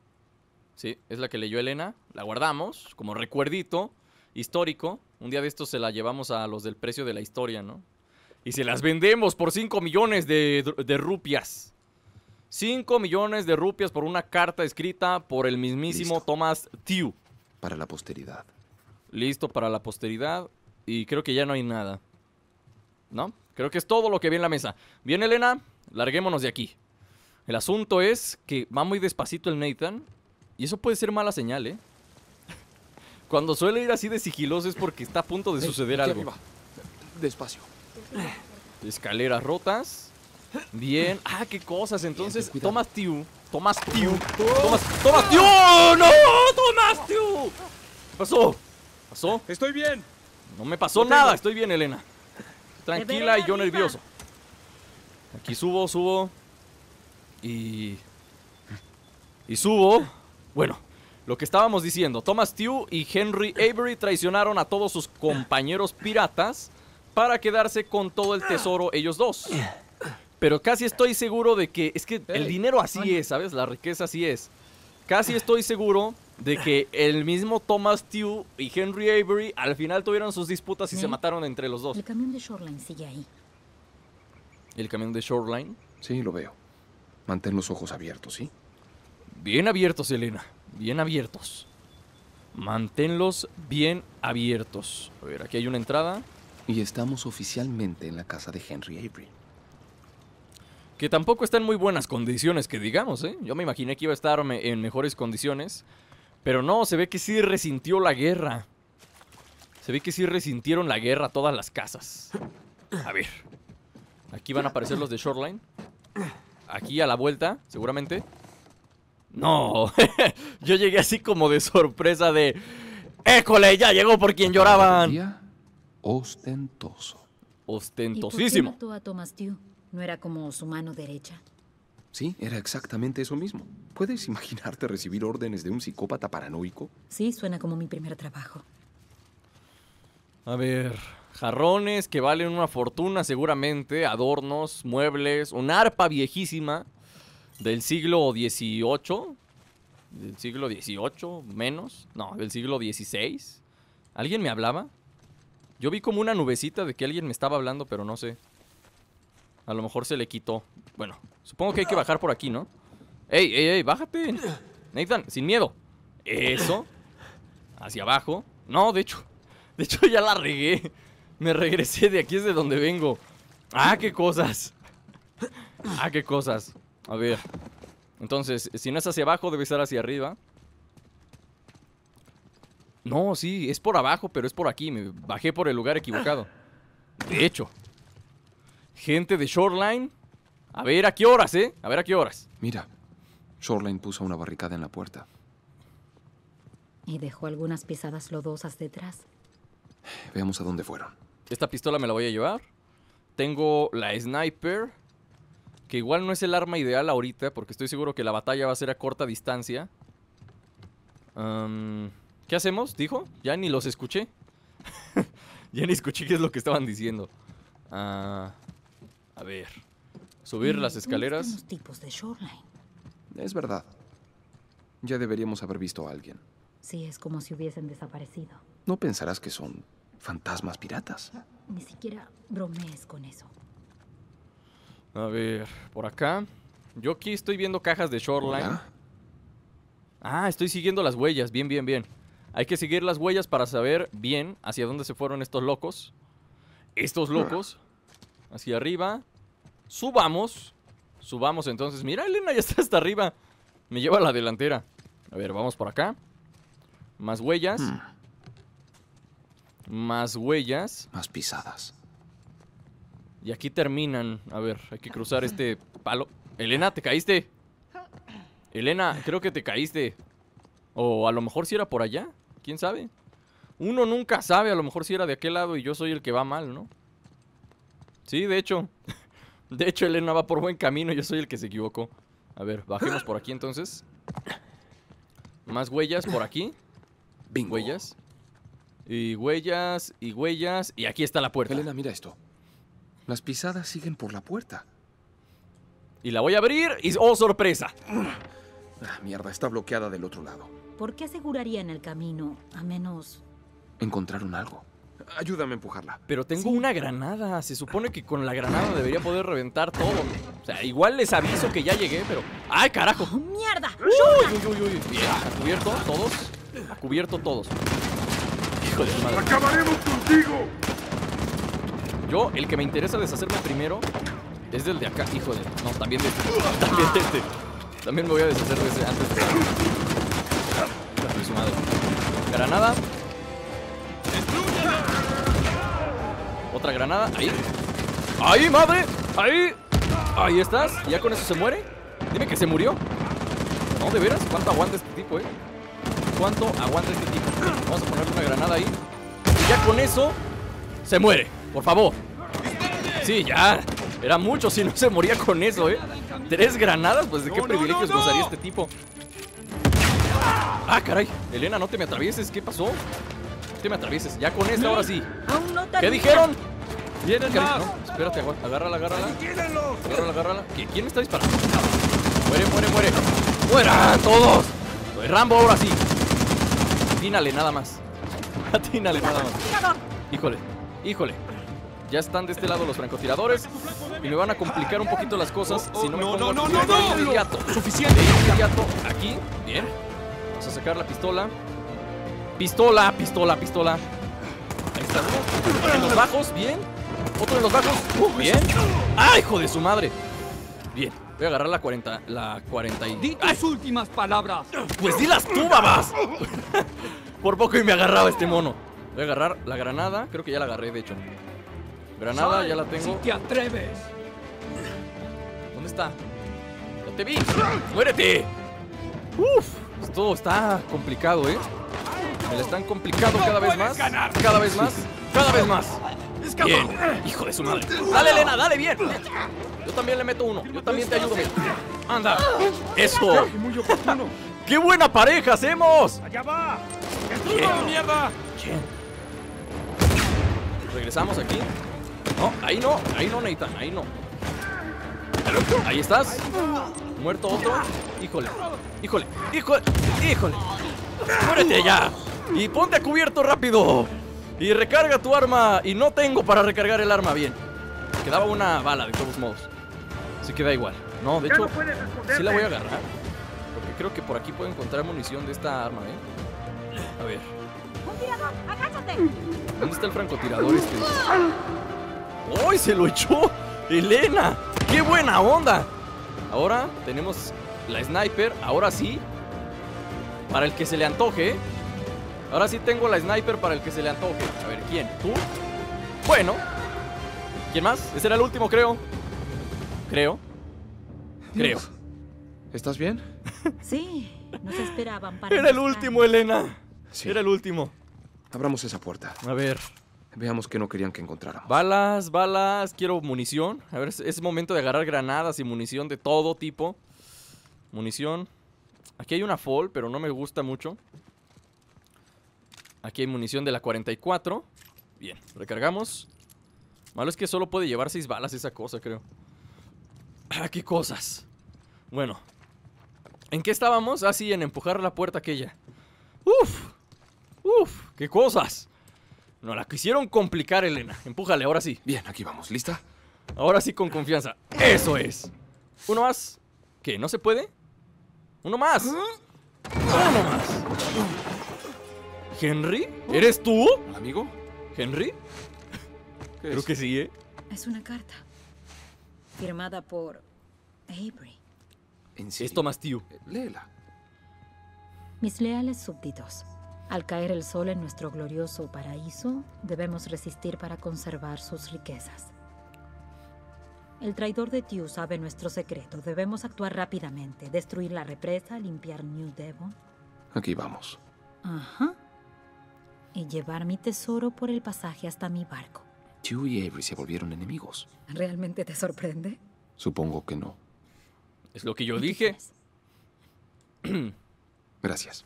Sí, es la que leyó Elena. La guardamos como recuerdito histórico. Un día de estos se la llevamos a los del precio de la historia, ¿no? Y se las vendemos por 5 millones de, de rupias. 5 millones de rupias por una carta escrita por el mismísimo Listo. Thomas Tew. Para la posteridad. Listo para la posteridad. Y creo que ya no hay nada. ¿No? Creo que es todo lo que vi en la mesa. Bien, Elena, larguémonos de aquí. El asunto es que va muy despacito el Nathan. Y eso puede ser mala señal, ¿eh? Cuando suele ir así de sigiloso es porque está a punto de suceder algo. arriba. Despacio. Escaleras rotas. Bien. Ah, qué cosas. Entonces, ten cuidado. Thomas Tew. Thomas Tew. Thomas, Thomas Tew. ¡No! ¡Thomas Tew! ¿Qué pasó? ¿Pasó? Estoy bien. No me pasó nada. Estoy bien, Elena. Tranquila y yo nervioso. Aquí subo, subo. Y. Y subo. Bueno, lo que estábamos diciendo. Thomas Tew y Henry Avery traicionaron a todos sus compañeros piratas para quedarse con todo el tesoro ellos dos. Pero casi estoy seguro de que. Es que el dinero así es, ¿sabes? La riqueza así es. Casi estoy seguro de que el mismo Thomas Tew y Henry Avery al final tuvieron sus disputas y se mataron entre los dos. El camión de Shoreline sigue ahí. El camión de Shoreline. Sí, lo veo. Mantén los ojos abiertos, ¿sí? Bien abiertos, Elena. Bien abiertos. Manténlos bien abiertos. A ver, aquí hay una entrada. Y estamos oficialmente en la casa de Henry Avery. Que tampoco está en muy buenas condiciones, que digamos, ¿eh? Yo me imaginé que iba a estar en mejores condiciones. Pero no, se ve que sí resintió la guerra. Se ve que sí resintieron la guerra todas las casas. A ver. Aquí van a aparecer los de Shoreline. Aquí a la vuelta, seguramente. No. Yo llegué así como de sorpresa de... ¡École! Ya llegó por quien lloraban. Ostentoso. ¿Y por qué Ostentosísimo. mató a Thomas Tew? ¿No era como su mano derecha? Sí, era exactamente eso mismo. ¿Puedes imaginarte recibir órdenes de un psicópata paranoico? Sí, suena como mi primer trabajo. A ver, jarrones que valen una fortuna seguramente, adornos, muebles, una arpa viejísima del siglo XVIII, del siglo XVIII, menos, no, del siglo XVI. ¿Alguien me hablaba? Yo vi como una nubecita de que alguien me estaba hablando, pero no sé. A lo mejor se le quitó. Bueno, supongo que hay que bajar por aquí, ¿no? ¡Ey, ey, ey! ¡Bájate! Nathan, sin miedo. Eso. Hacia abajo. No, de hecho. De hecho, ya la regué. Me regresé de aquí, es de donde vengo. Ah, qué cosas. Ah, qué cosas. A ver. Entonces, si no es hacia abajo, debe estar hacia arriba. No, sí, es por abajo, pero es por aquí. Me bajé por el lugar equivocado. De hecho. Gente de Shoreline. A ver a qué horas, ¿eh? A ver a qué horas. Mira, Shoreline puso una barricada en la puerta. ¿Y dejó algunas pisadas lodosas detrás? Veamos a dónde fueron. Esta pistola me la voy a llevar. Tengo la sniper. Que igual no es el arma ideal ahorita. Porque estoy seguro que la batalla va a ser a corta distancia. ¿Qué hacemos? ¿Dijo? Ya ni los escuché. ya ni escuché qué es lo que estaban diciendo. Ah, a ver. Subir ¿Y las escaleras. están los tipos de Shoreline? Es verdad. Ya deberíamos haber visto a alguien. Sí, es como si hubiesen desaparecido. No pensarás que son fantasmas piratas. Ni siquiera bromees con eso. A ver, por acá. Yo aquí estoy viendo cajas de Shoreline. Hola. Ah, estoy siguiendo las huellas. Bien, bien, bien. Hay que seguir las huellas para saber bien hacia dónde se fueron estos locos. Estos locos. Hacia arriba. Subamos. Subamos entonces. Mira, Elena ya está hasta arriba. Me lleva a la delantera. A ver, vamos por acá. Más huellas. Hmm, Más huellas. más pisadas. Y aquí terminan. A ver, hay que cruzar este palo. Elena, ¿te caíste? Elena, creo que te caíste. O a lo mejor si era por allá. ¿Quién sabe? Uno nunca sabe. A lo mejor si era de aquel lado y yo soy el que va mal, ¿no? Sí, de hecho. De hecho, Elena va por buen camino, yo soy el que se equivocó. A ver, bajemos por aquí entonces. Más huellas por aquí. Bingo. Huellas. Y huellas, y huellas. Y aquí está la puerta. Elena, mira esto. Las pisadas siguen por la puerta. Y la voy a abrir y... ¡Oh, sorpresa! Ah, mierda, está bloqueada del otro lado. ¿Por qué aseguraría en el camino? A menos... Encontraron algo. Ayúdame a empujarla. Pero tengo una granada. Se supone que con la granada debería poder reventar todo. O sea, igual les aviso que ya llegué, pero... ¡Ay, carajo! ¡Oh, mierda! Uy, uy, uy, uy. Bien, a cubierto todos. A cubierto todos. Hijo de madre. ¡Acabaremos contigo! Yo, el que me interesa deshacerme primero es del de acá. Hijo de. No, también de este. También de este. También me voy a deshacer de ese antes de. Granada. Otra granada. Ahí. ¡Ahí, madre! ¡Ahí! Ahí estás. ¿Ya con eso se muere? Dime que se murió. No, de veras. ¿Cuánto aguanta este tipo, eh? ¿Cuánto aguanta este tipo? Vamos a ponerle una granada ahí. Y ya con eso se muere. Por favor. Sí, ya. Era mucho si no se moría con eso, ¿eh? Tres granadas, pues de qué privilegios gozaría este tipo. Ah, caray. Elena, no te me atravieses. ¿Qué pasó? No te me atravieses. Ya con esta, ahora sí. No ¿Qué dijeron? Vienen más. No, espérate, agárrala, agárrala. Agárrala, agárrala. ¿Qué- ¿Quién me está disparando? Muere, muere, muere. ¡Mueran todos! Soy Rambo ahora sí. Atínale nada más. Atínale nada más. Híjole, híjole. Ya están de este lado los francotiradores y me van a complicar un poquito las cosas si no me pongo no, al no, no, no. Suficiente. Inmediato aquí, bien. Vamos a sacar la pistola. Pistola, pistola, pistola. Ahí está uno. En los bajos, bien. Otro en los bajos, bien. ¡Ah, hijo de su madre! Bien, voy a agarrar la 40, la 40 y... Di tus últimas palabras. Pues dilas tú, babas. Por poco y me agarraba este mono. Voy a agarrar la granada. Creo que ya la agarré, de hecho. Granada, ya la Si tengo. te atreves. ¿Dónde está? ¡Ya te vi! ¡Muérete! Uf, esto está complicado, ¿eh? Me la están complicando cada vez más. Cada vez más. Cada vez más. Bien. Hijo de su madre. Dale, Elena, dale bien. Yo también le meto uno. Yo también te ayudo. Anda. Eso. ¡Qué buena pareja hacemos! ¡Allá va! Mierda! Regresamos aquí. No, ahí no, ahí no, Nathan, ahí no. Ahí estás. Muerto otro. Híjole, híjole, híjole, híjole. Muérete ya. Y ponte a cubierto rápido. Y recarga tu arma. Y no tengo para recargar el arma bien. Quedaba una bala de todos modos. Así que da igual. No, de ¡Ya hecho, no sí la voy a agarrar. Porque creo que por aquí puedo encontrar munición de esta arma, ¿eh? A ver. ¡Un tirador! ¡Agáchate! ¿Dónde está el francotirador este? ¡Uy! ¡Se lo echó! ¡Elena! ¡Qué buena onda! Ahora tenemos la sniper. Ahora sí. Para el que se le antoje. Ahora sí tengo la sniper para el que se le antoje. A ver, ¿quién? ¿Tú? Bueno. ¿Quién más? Ese era el último, creo. Creo. Creo. ¿Estás bien? Sí, nos esperaban para... Era el último, Elena. Sí. Era el último. Abramos esa puerta. A ver. Veamos qué no querían que encontráramos. Balas, balas, quiero munición. A ver, es, es momento de agarrar granadas y munición de todo tipo. Munición. Aquí hay una fall, pero no me gusta mucho. Aquí hay munición de la 44. Bien, recargamos. Malo es que solo puede llevar 6 balas esa cosa, creo. Ah, qué cosas. Bueno. ¿En qué estábamos? Ah, sí, en empujar la puerta aquella. Uf. Uf, qué cosas. No la quisieron complicar, Elena. Empújale, ahora sí. Bien, aquí vamos. ¿Lista? Ahora sí con confianza. Eso es. Uno más. ¿Qué? ¿No se puede? Uno más. Uno más. ¿Henry? ¿Eres tú? ¿Amigo? ¿Henry? ¿Qué Creo es? que sí, ¿eh? Es una carta. Firmada por Avery. ¿En serio? Es Thomas Tew. Eh, Léela. Mis leales súbditos. Al caer el sol en nuestro glorioso paraíso, debemos resistir para conservar sus riquezas. El traidor de Tew sabe nuestro secreto. Debemos actuar rápidamente, destruir la represa, limpiar New Devon. Aquí vamos. Ajá. Y llevar mi tesoro por el pasaje hasta mi barco. Tew y Avery se volvieron enemigos. ¿Realmente te sorprende? Supongo que no. Es lo que yo ¿Y qué dije. Gracias.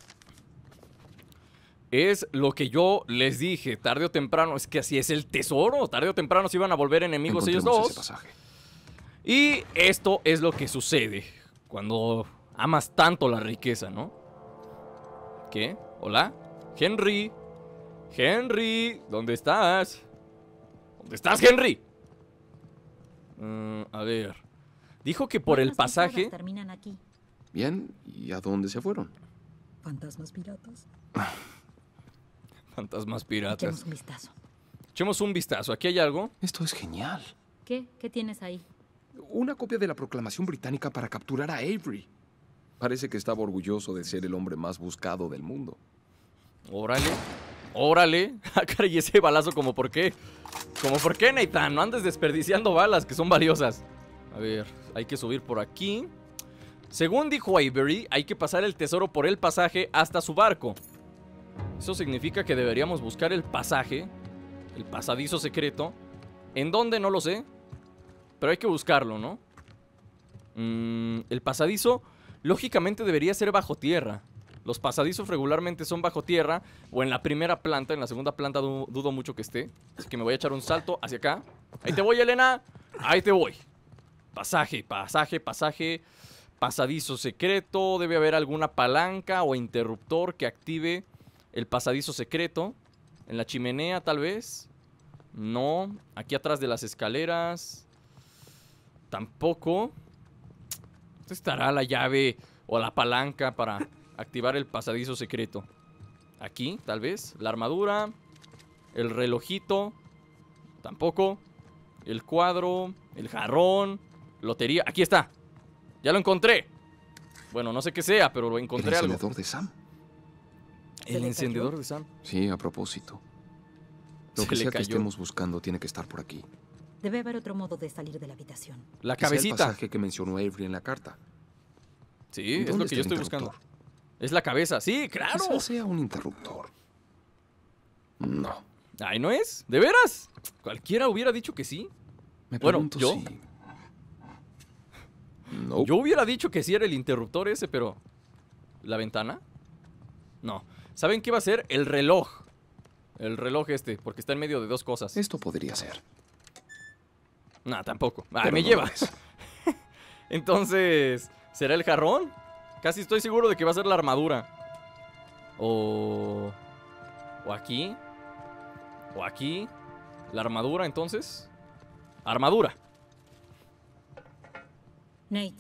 Es lo que yo les dije. Tarde o temprano. Es que así es el tesoro. Tarde o temprano se iban a volver enemigos ellos dos. ese pasaje. Y esto es lo que sucede cuando amas tanto la riqueza, ¿no? ¿Qué? ¿Hola? Henry. Henry, ¿dónde estás? ¿Dónde estás, Henry? Mm, a ver. Dijo que por el pasaje... terminan aquí. Bien, ¿y a dónde se fueron? Fantasmas piratas. Fantasmas Echemos piratas. un vistazo. Echemos un vistazo. ¿Aquí hay algo? Esto es genial. ¿Qué? ¿Qué tienes ahí? Una copia de la proclamación británica para capturar a Avery. Parece que estaba orgulloso de ser el hombre más buscado del mundo. Órale. Órale. Ah, caray, ese balazo como por qué. Como por qué, Nathan. No andes desperdiciando balas que son valiosas. A ver, hay que subir por aquí. Según dijo Avery, hay que pasar el tesoro por el pasaje hasta su barco. Eso significa que deberíamos buscar el pasaje, el pasadizo secreto. ¿En dónde? No lo sé. Pero hay que buscarlo, ¿no? Mm, el pasadizo, lógicamente, debería ser bajo tierra. Los pasadizos regularmente son bajo tierra o en la primera planta. En la segunda planta du- dudo mucho que esté. Así que me voy a echar un salto hacia acá. Ahí te voy, Elena. Ahí te voy. Pasaje, pasaje, pasaje. Pasadizo secreto. Debe haber alguna palanca o interruptor que active el pasadizo secreto. En la chimenea, tal vez. No. Aquí atrás de las escaleras. Tampoco. ¿Dónde estará la llave o la palanca para activar el pasadizo secreto? Aquí, tal vez. La armadura. El relojito. Tampoco. El cuadro. El jarrón. Lotería. Aquí está. Ya lo encontré. Bueno, no sé qué sea, pero lo El encontré algo. encendedor de Sam. ¿Se El encendedor cayó? de Sam. Sí, a propósito. Lo Se que le sea que cayó. estemos buscando tiene que estar por aquí. Debe haber otro modo de salir de la habitación. La Quizá el cabecita. pasaje que mencionó Avery en la carta. Sí, es ¿Dónde lo que está yo el estoy buscando. interruptor? Es la cabeza. Sí, claro. Quizá sea un interruptor. No. Ay, ¿no es? ¿De veras? Cualquiera hubiera dicho que sí. Me Bueno, pregunto ¿yo? si... No. Yo hubiera dicho que sí era el interruptor ese, pero. ¿La ventana? No. ¿Saben qué va a ser? El reloj. El reloj este, porque está en medio de dos cosas. Esto podría ser. No, tampoco. Ah, pero me no lleva. Entonces, ¿será el jarrón? Casi estoy seguro de que va a ser la armadura. O. O aquí. O aquí. La armadura, entonces. Armadura. Nate,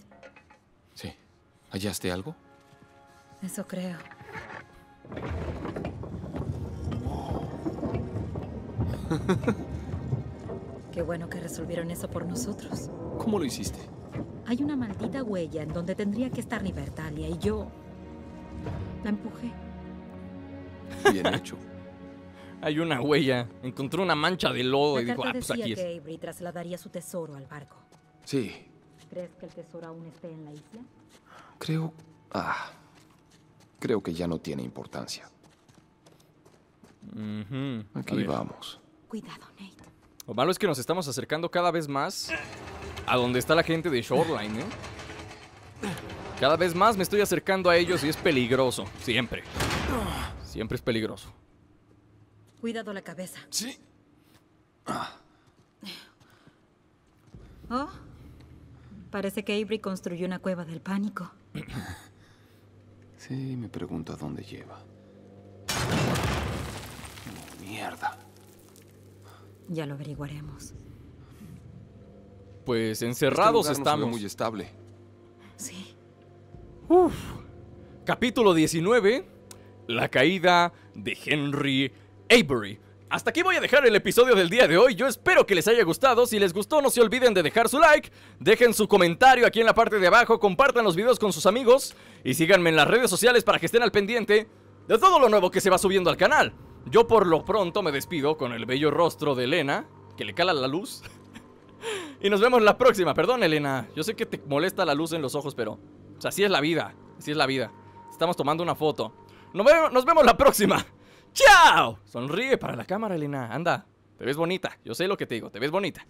Sí. ¿Hallaste algo? eso creo. Qué bueno que resolvieron eso por nosotros. ¿Cómo lo hiciste? Hay una maldita huella en donde tendría que estar Libertalia y yo la empujé. Bien hecho. Hay una huella. Encontré una mancha de lodo y La dijo, carta ah, pues aquí es. que Avery trasladaría su tesoro al barco. Sí, ¿Crees que el tesoro aún esté en la isla? creo... Ah. Creo que ya no tiene importancia. Aquí vamos. Cuidado, Nate. Lo malo es que nos estamos acercando cada vez más a donde está la gente de Shoreline, ¿eh? Cada vez más me estoy acercando a ellos y es peligroso. Siempre. Siempre es peligroso. Cuidado la cabeza. Sí. Oh, parece que Avery construyó una cueva del pánico. Sí, me pregunto a dónde lleva. Mierda. Ya lo averiguaremos. Pues Este encerrados lugar no se ve estamos. muy estable. Sí. Capítulo 19. La caída de Henry Avery. Hasta aquí voy a dejar el episodio del día de hoy. Yo espero que les haya gustado. Si les gustó, no se olviden de dejar su like. Dejen su comentario aquí en la parte de abajo. Compartan los videos con sus amigos. Y síganme en las redes sociales para que estén al pendiente de todo lo nuevo que se va subiendo al canal. Yo por lo pronto me despido con el bello rostro de Elena, que le cala la luz. y nos vemos la próxima. Perdón, Elena. Yo sé que te molesta la luz en los ojos, pero... O sea, así es la vida. Así es la vida. Estamos tomando una foto. Nos vemos, nos vemos la próxima. ¡Chao! Sonríe para la cámara, Elena. Anda. Te ves bonita. Yo sé lo que te digo. Te ves bonita.